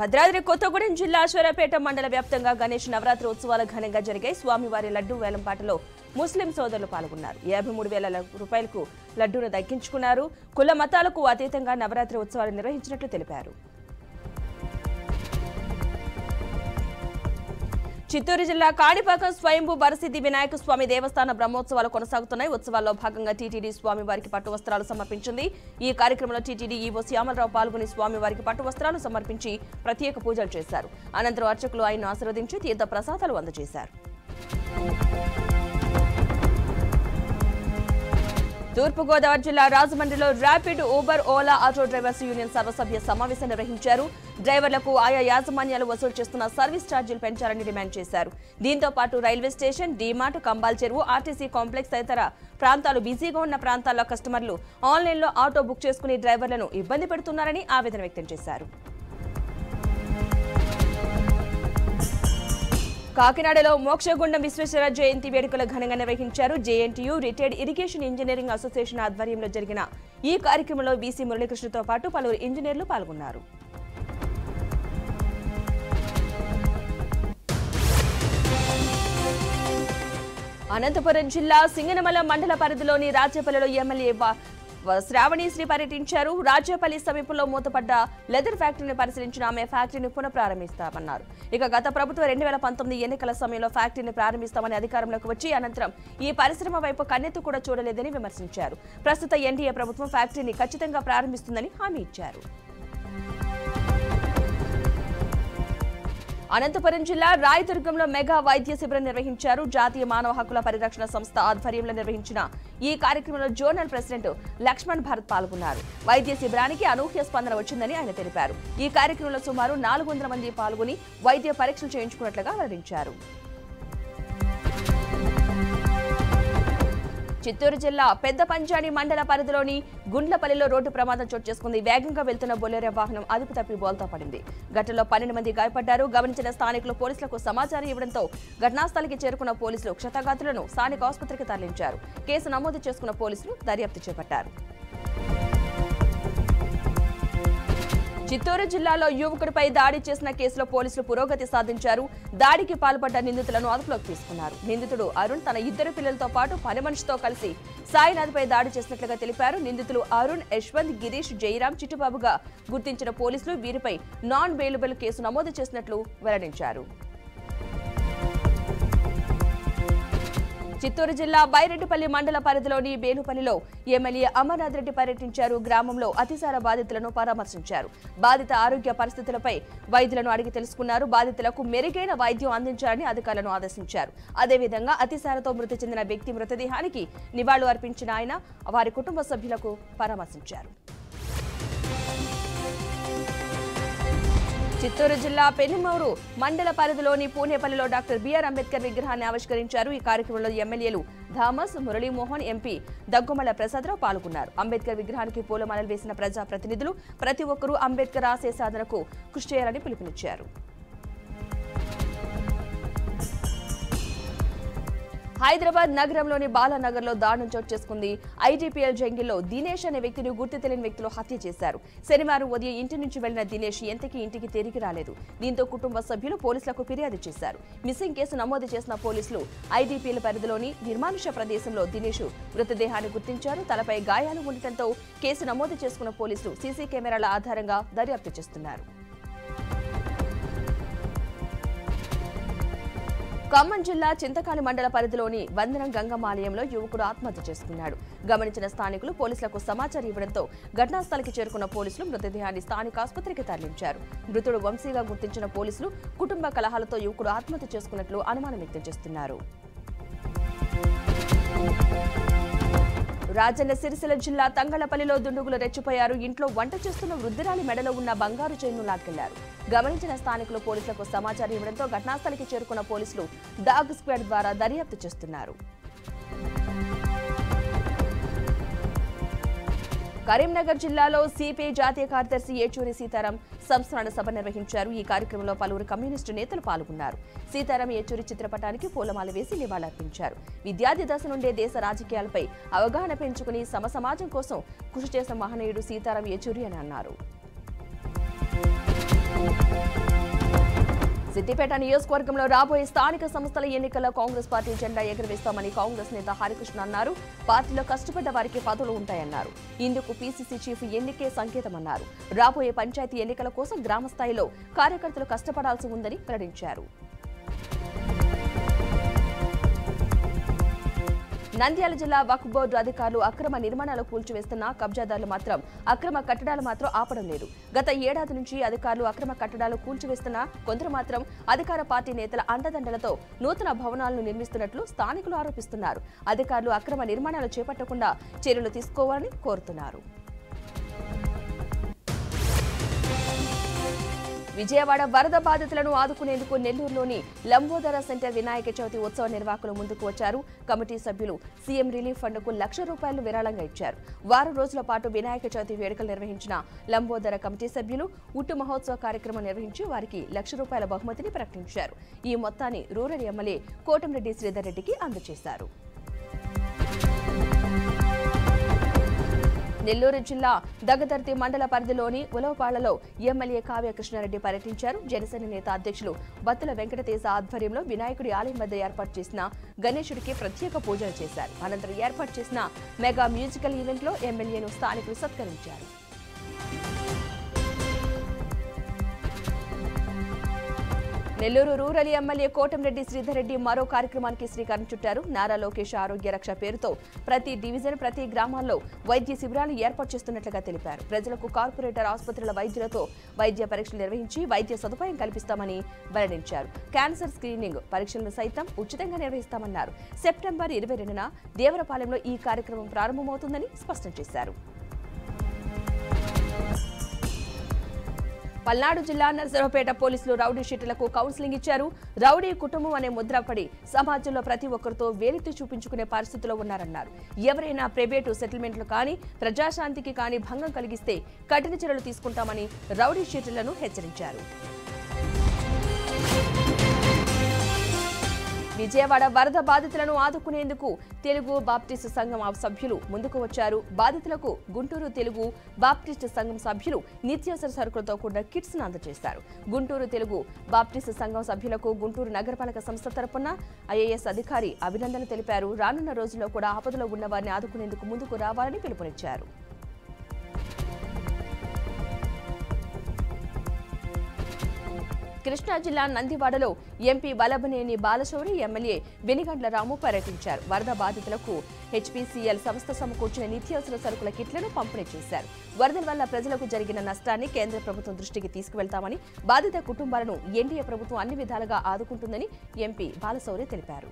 భద్రాద్రి కొత్తగూడెం జిల్లా అశ్వరపేట మండల వ్యాప్తంగా గణేష్ నవరాత్రి ఉత్సవాలు ఘనంగా జరిగాయి. స్వామివారి లడ్డు వేలంపాటలో ముస్లిం సోదరులు పాల్గొన్నారు. యాభై మూడు వేల రూపాయలకు లడ్డూను దక్కించుకున్నారు. కుల మతాలకు అతీతంగా నవరాత్రి ఉత్సవాలు నిర్వహించినట్లు తెలిపారు. చిత్తూరు జిల్లా కాణిపాకం స్వయంభూ వరసిద్ధి వినాయక స్వామి దేవస్థాన బ్రహ్మోత్సవాలు కొనసాగుతున్నాయి. ఉత్సవాల్లో భాగంగా టీటీడీ స్వామి వారికి పట్టు వస్త్రాలు సమర్పించింది. ఈ కార్యక్రమంలో టీటీడీ ఈవో శ్యామలరావు పాల్గొని స్వామి వారికి పట్టు వస్త్రాలు సమర్పించి ప్రత్యేక పూజలు చేశారు. అనంతరం అర్చకులు ఆయన్ను ఆశీర్వదించి తీర్థ ప్రసాదాలు అందజేశారు. తూర్పుగోదావరి జిల్లా రాజమండ్రిలో rapid Uber Ola auto drivers union సర్వసభ్య సమావేశం నిర్వహించారు. డ్రైవర్లకు ఆయా యాజమాన్యాలు వసూలు చేస్తున్న సర్వీస్ ఛార్జీలు పెంచాలని డిమాండ్ చేశారు. దీంతో పాటు రైల్వే స్టేషన్ డీమార్ట్ కంబాల్ చెరువు ఆర్టీసీ కాంప్లెక్స్ తదితర ప్రాంతాలు బిజీగా ఉన్న ప్రాంతాల్లో కస్టమర్లు ఆన్లైన్లో ఆటో బుక్ చేసుకుని డ్రైవర్లను ఇబ్బంది పెడుతున్నారని ఆవేదన వ్యక్తం చేశారు. కాకినాడలో మోక్షగుండం విశ్వేశ్వర జయంతి వేడుకలు ఘనంగా నిర్వహించారు. JNTU retired irrigation engineering association ఆధ్వర్యంలో జరిగిన ఈ కార్యక్రమంలో బీసీ మురళీకృష్ణతో పాటు పలువురు ఇంజనీర్లు పాల్గొన్నారు. అనంతపురం జిల్లా సింగనమల మండల పరిధిలోని రాజ్యపల్లిలో ఎమ్మెల్యే శ్రావణిశ్రీ శ్రావణి శ్రీ పర్యటించారు. రాజ్యపల్లి సమీపంలో మూతపడ్డ లెదర్ ఫ్యాక్టరీని పరిశీలించిన ఆమె ఫ్యాక్టరీని పునఃప్రారంభిస్తామన్నారు. ఇక గత ప్రభుత్వం రెండు వేల పంతొమ్మిది ఎన్నికల సమయంలో ఫ్యాక్టరీని ప్రారంభిస్తామని అధికారంలోకి వచ్చి అనంతరం ఈ పరిశ్రమ వైపు కన్నెత్తు కూడా చూడలేదని విమర్శించారు. ప్రస్తుత ఎన్డీఏ ప్రభుత్వం ఫ్యాక్టరీని ఖచ్చితంగా ప్రారంభిస్తుందని హామీ ఇచ్చారు. అనంతపురం జిల్లా రాయదుర్గంలో మెగా వైద్య శిబిరం నిర్వహించారు. జాతీయ మానవ హక్కుల పరిరక్షణ సంస్థ ఆధ్వర్యంలో నిర్వహించిన ఈ కార్యక్రమంలో జోనల్ ప్రెసిడెంట్ లక్ష్మణ్ భారత్ పాల్గొన్నారు. వైద్య శిబిరానికి అనూహ్య స్పందన వచ్చిందని ఆయన తెలిపారు. ఈ కార్యక్రమంలో సుమారు నాలుగు వందల మంది పాల్గొని వైద్య పరీక్షలు చేయించుకున్నట్లుగా వెల్లడించారు. చిత్తూరు జిల్లా పెద్ద పంచాణి మండల పరిధిలోని గుండ్లపల్లిలో రోడ్డు ప్రమాదం చోటు చేసుకుంది. వేగంగా వెళ్తున్న బొలెరో వాహనం అదుపు తప్పి బోల్తా పడింది. ఘటనలో పన్నెండు మంది గాయపడ్డారు. గమనించిన స్థానికులు పోలీసులకు సమాచారం ఇవ్వడంతో ఘటనాస్థలికి చేరుకున్న పోలీసులు క్షతగాతులను స్థానిక ఆసుపత్రికి తరలించారు. కేసు నమోదు చేసుకున్న పోలీసులు దర్యాప్తు చేపట్టారు. చిత్తూరు జిల్లాలో యువకుడిపై దాడి చేసిన కేసులో పోలీసులు పురోగతి సాధించారు. దాడికి పాల్పడ్డ నిందితులను అదుపులోకి తీసుకున్నారు. నిందితుడు అరుణ్ తన ఇద్దరు పిల్లలతో పాటు పని మనిషితో కలిసి సాయినాథ్పై దాడి చేసినట్లుగా తెలిపారు. నిందితులు అరుణ్ యశ్వంత్ గిరీష్ జయరాం చిట్టుబాబుగా గుర్తించిన పోలీసులు వీరిపై నాన్ బెయిలబుల్ కేసు నమోదు చేసినట్లు వెల్లడించారు. చిత్తూరు జిల్లా బైరెడ్డిపల్లి మండల పరిధిలోని బేనుపల్లిలో ఎమ్మెల్యే అమర్నాథ్ రెడ్డి పర్యటించారు. గ్రామంలో అతిసార బాధితులను పరామర్శించారు. బాధిత ఆరోగ్య పరిస్థితులపై వైద్యులను అడిగి తెలుసుకున్నారు. బాధితులకు మెరుగైన వైద్యం అందించాలని అధికారులను ఆదేశించారు. అదేవిధంగా అతిసారతో మృతి చెందిన వ్యక్తి మృతదేహానికి నివాళులు అర్పించిన ఆయన వారి కుటుంబ సభ్యులకు పరామర్శించారు. చిత్తూరు జిల్లా పెనుమూరు మండల పరిధిలోని పూనేపల్లిలో డాక్టర్ బిఆర్ అంబేద్కర్ విగ్రహాన్ని ఆవిష్కరించారు. ఈ కార్యక్రమంలో ఎమ్మెల్యేలు థామస్ మురళీమోహన్ ఎంపీ దగ్గుమల ప్రసాదరావు పాల్గొన్నారు. అంబేద్కర్ విగ్రహానికి పూలమాలలు వేసిన ప్రజా ప్రతినిధులు ప్రతి ఒక్కరూ అంబేద్కర్ ఆశయ సాధనకు కృషి చేయాలని పిలుపునిచ్చారు. హైదరాబాద్ నగరంలోని బాలానగర్లో దారుణం చోటు చేసుకుంది ఐటీపీఎల్ జంగిల్లో దినేష్ అనే వ్యక్తిని గుర్తు తెలియని వ్యక్తులు హత్య చేశారు. శనివారం ఉదయం ఇంటి నుంచి వెళ్ళిన దినేష్ ఎంతకీ ఇంటికి తిరిగి రాలేదు. దీంతో కుటుంబ సభ్యులు పోలీసులకు ఫిర్యాదు చేశారు. మిస్సింగ్ కేసు నమోదు చేసిన పోలీసులు ఐటీపీఎల్ పరిధిలోని నిర్మానుష ప్రదేశంలో దినేష్ మృతదేహాన్ని గుర్తించారు. తలపై గాయాలు ఉండటంతో కేసు నమోదు చేసుకున్న పోలీసులు సీసీ కెమెరాల ఆధారంగా దర్యాప్తు చేస్తున్నారు. ఖమ్మం జిల్లా చింతకాని మండల పరిధిలోని వందనం గంగమ్మ ఆలయంలో యువకుడు ఆత్మహత్య చేసుకున్నాడు. గమనించిన స్థానికులు పోలీసులకు సమాచారం ఇవ్వడంతో ఘటనాస్థలికి చేరుకున్న పోలీసులు మృతదేహాన్ని స్థానిక ఆసుపత్రికి తరలించారు. మృతుడు వంశీగా గుర్తించిన పోలీసులు కుటుంబ కలహాలతో యువకుడు ఆత్మహత్య చేసుకున్నట్లు అనుమానం వ్యక్తం చేస్తున్నారు. రాజన్న సిరిసిల్ల జిల్లా తంగళపల్లిలో దుండుగులు రెచ్చిపోయారు. ఇంట్లో వంట చేస్తున్న వృద్ధురాలి మెడలో ఉన్న బంగారు చైన్ను లాక్కెళ్ళారు. గమనించిన స్థానికులు పోలీసులకు సమాచారం ఇవ్వడంతో ఘటనాస్థలికి చేరుకున్న పోలీసులు డాగ్ స్క్వాడ్ ద్వారా దర్యాప్తు చేస్తున్నారు. కరీంనగర్ జిల్లాలో సిపిఐ జాతీయ కార్యదర్శి ఏచూరి సీతారాం సంస్మరణ సభ నిర్వహించారు. ఈ కార్యక్రమంలో పలువురు కమ్యూనిస్టు నేతలు పాల్గొన్నారు. సీతారాం ఏచూరి చిత్రపటానికి పూలమాల వేసి నివాళులర్పించారు. విద్యార్థి దశ నుండే దేశ రాజకీయాలపై అవగాహన పెంచుకుని సమ సమాజం కోసం కృషి చేసిన మహనీయుడు సీతారాం ఏచూరి అని అన్నారు. సిద్దిపేట నియోజకవర్గంలో రాబోయే స్థానిక సంస్థల ఎన్నికల్లో కాంగ్రెస్ పార్టీ జెండా ఎగురవేస్తామని కాంగ్రెస్ నేత హరికృష్ణ అన్నారు. పార్టీలో కష్టపడ్డ వారికి పదవులు ఉంటాయన్నారు. ఇందుకు పీసీసీ చీఫ్ ఎన్నికే సంకేతమన్నారు రాబోయే పంచాయతీ ఎన్నికల కోసం గ్రామ స్థాయిలో కార్యకర్తలు కష్టపడాల్సి ఉందని వెల్లడించారు. నంద్యాల జిల్లా వక్ఫ్ బోర్డు అధికారులు అక్రమ నిర్మాణాలు కూల్చివేస్తున్న కబ్జాదారులు మాత్రం అక్రమ కట్టడాలు మాత్రం ఆపడం లేదు. గత ఏడాది నుంచి అధికారులు అక్రమ కట్టడాలు కూల్చివేస్తున్న కొందరు మాత్రం అధికార పార్టీ నేతల అండదండలతో నూతన భవనాలను నిర్మిస్తున్నట్లు స్థానికులు ఆరోపిస్తున్నారు. అధికారులు అక్రమ నిర్మాణాలు చేపట్టకుండా చర్యలు తీసుకోవాలని కోరుతున్నారు. విజయవాడ వరద బాధితులను ఆదుకునేందుకు నెల్లూరులోని లంబోదర సెంటర్ వినాయక చవితి ఉత్సవ నిర్వాహకులు ముందుకు వచ్చారు. కమిటీ సభ్యులు సీఎం రిలీఫ్ ఫండ్కు లక్ష రూపాయలు విరాళంగా ఇచ్చారు. వారం రోజుల పాటు వినాయక చవితి వేడుకలు నిర్వహించిన లంబోదర కమిటీ సభ్యులు ఉట్టు మహోత్సవ కార్యక్రమం నిర్వహించి వారికి లక్ష రూపాయల బహుమతిని ప్రకటించారు. ఈ మొత్తాన్ని రూరల్ ఎమ్మెల్యే కోటంరెడ్డి శ్రీధర్ రెడ్డికి అందజేశారు. నెల్లూరు జిల్లా దగదర్తి మండల పరిధిలోని ఉలవపాళ్ళలో ఎమ్మెల్యే కావ్య కృష్ణారెడ్డి పర్యటించారు. జనసేన నేత అధ్యక్షులు బత్తుల వెంకటతేజ ఆధ్వర్యంలో వినాయకుడి ఆలయం వద్ద ఏర్పాటు చేసిన గణేశుడికి ప్రత్యేక పూజలు చేశారు. అనంతరం ఏర్పాటు చేసిన మెగా మ్యూజికల్ ఈవెంట్లో ఎమ్మెల్యేను స్థానికులు సత్కరించారు. నెల్లూరు రూరల్ ఎమ్మెల్యే కోటంరెడ్డి శ్రీధర్రెడ్డి మరో కార్యక్రమానికి శ్రీకారం చుట్టారు. నారా లోకేష్ ఆరోగ్య రక్ష పేరుతో ప్రతి డివిజన్ ప్రతి గ్రామాల్లో వైద్య శిబిరాలు ఏర్పాటు చేస్తున్నట్లుగా తెలిపారు. ప్రజలకు కార్పొరేటర్ ఆసుపత్రుల వైద్యులతో వైద్య పరీక్షలు నిర్వహించి వైద్య సదుపాయం కల్పిస్తామని వెల్లడించారు. క్యాన్సర్ స్క్రీనింగ్ పరీక్షలను సైతం ఉచితంగా నిర్వహిస్తామన్నారు. సెప్టెంబర్ ఇరవై రెండున దేవరపాలెంలో ఈ కార్యక్రమం ప్రారంభమవుతుందని స్పష్టం చేశారు. పల్నాడు జిల్లా నరసరావుపేట పోలీసులు రౌడీ షీట్లకు కౌన్సిలింగ్ ఇచ్చారు. రౌడీ కుటుంబం అనే ముద్రపడి సమాజంలో ప్రతి ఒక్కరితో వేలెత్తి చూపించుకునే పరిస్థితిలో ఉన్నారన్నారు. ఎవరైనా ప్రైవేటు సెటిల్మెంట్లు కానీ ప్రజాశాంతికి కానీ భంగం కలిగిస్తే కఠిన చర్యలు తీసుకుంటామని రౌడీ షీట్లను హెచ్చరించారు. విజయవాడ వరద బాధితులను ఆదుకునేందుకు తెలుగు బాప్టిస్ట్ సంఘం సభ్యులు ముందుకు వచ్చారు. బాధితులకు గుంటూరు తెలుగు బాప్టిస్ట్ సంఘం సభ్యులు నిత్యావసర సరుకులతో కూడిన కిట్స్ను అందజేశారు. గుంటూరు తెలుగు బాప్టిస్ట్ సంఘం సభ్యులకు గుంటూరు నగరపాలక సంస్థ తరపున ఐఏఎస్ అధికారి అభినందన తెలిపారు. రానున్న రోజుల్లో కూడా ఆపదలో ఉన్న వారిని ఆదుకునేందుకు ముందుకు రావాలని పిలుపునిచ్చారు. కృష్ణా జిల్లా నందివాడలో ఎంపీ వలభనేని బాలశౌరి ఎమ్మెల్యే వెనిగండ్ల రాము పర్యటించారు. వరద బాధితులకు హెచ్పీసీఎల్ సంస్థ సమకూర్చిన నిత్యావసర సరుకుల కిట్లను పంపిణీ చేశారు. వరదల వల్ల ప్రజలకు జరిగిన నష్టాన్ని కేంద్ర ప్రభుత్వం దృష్టికి తీసుకువెళ్తామని బాధిత కుటుంబాలను ఎన్డీఏ ప్రభుత్వం అన్ని విధాలుగా ఆదుకుంటుందని ఎంపీ బాలశౌరి తెలిపారు.